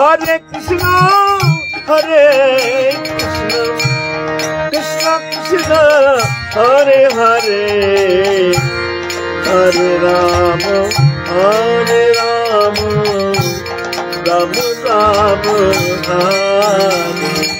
ਹਰੇ ਕ੍ਰਿਸ਼ਨ ਹਰੇ ਕ੍ਰਿਸ਼ਨ। ਕ੍ਰਿਸ਼ਨ ਕ੍ਰਿਸ਼ਨ, ਹਰੇ ਹਰੇ। ਹਰੇ ਰਾਮ ਹਰੇ ਰਾਮ। ਰਾਮ ਰਾਮ ਹਰੇ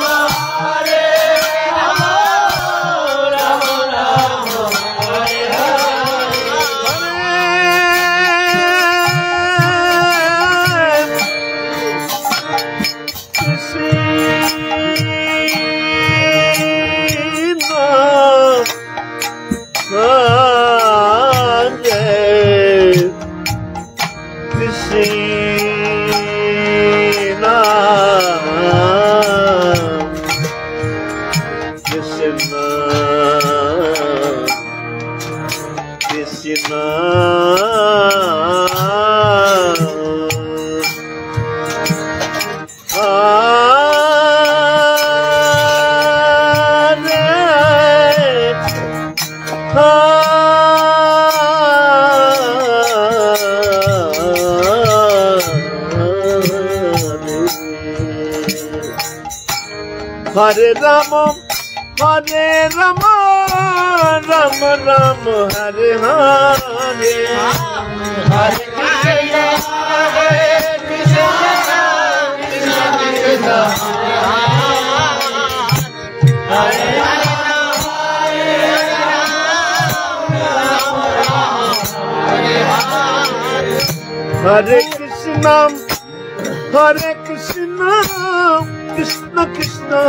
Rama, Hare Hare. Hare Krishna, Hare Krishna, Krishna Krishna, Hare Krishna, Hare Krishna, Krishna Krishna,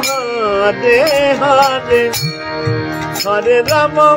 Hare Hare, Hare Rama,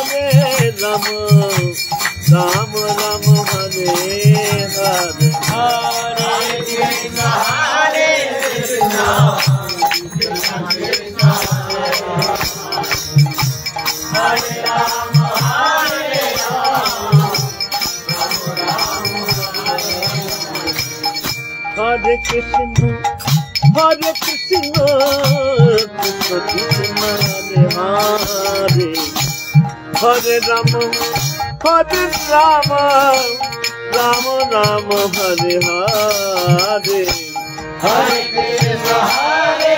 Ram Ram Ram हरे रे हरे कृष्ण हरे कृष्ण कृष्ण कृष्ण हरे हरे। হরে রাম হরে রাম রাম রাম হরে হরে। হরে কৃষ্ণ হরে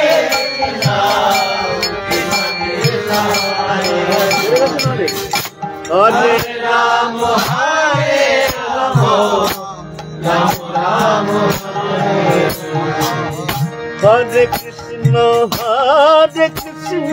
হরে রাম হরে রাম রাম। হরে কৃষ্ণ হরে কৃষ্ণ।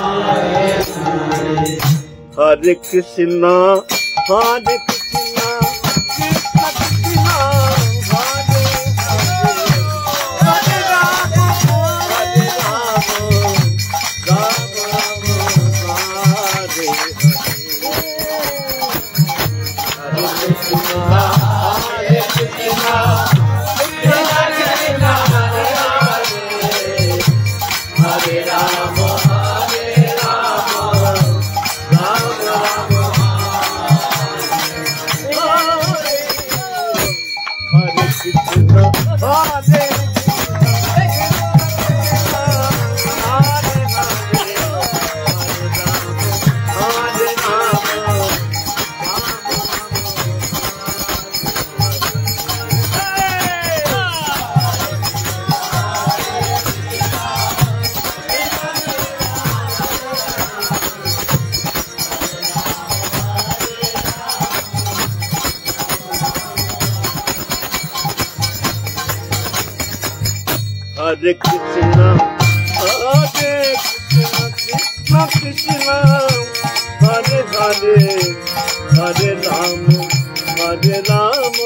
हरे कृष्णा हरे कृष्णा हरे हरे हरे राम हरे राम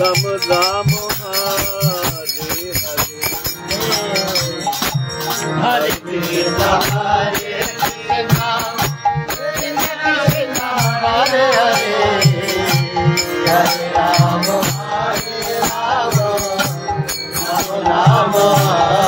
राम राम हरे हरे हरे कृष्णा हरे हरे हरे राम हरे राम राम राम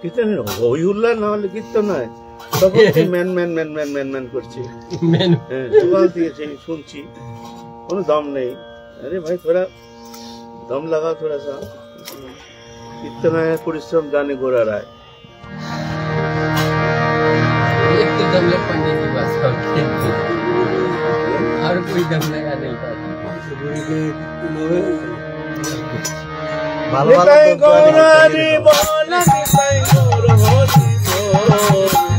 কিতনে হই হুল্লা না হলে কীর্তন হয় তখন কি man man man man man man করছে मैंने হ্যাঁ সকাল থেকে সেই শুনছি কোনো দম নেই আরে ভাই থোড়া দম লাগাও थोड़ा सा कितना है परिश्रम जाने गोरा रहा है एक तो दम लग पंडित की बात और क्या? और कोई दम लगा नहीं पाता ভালো ভালো হরি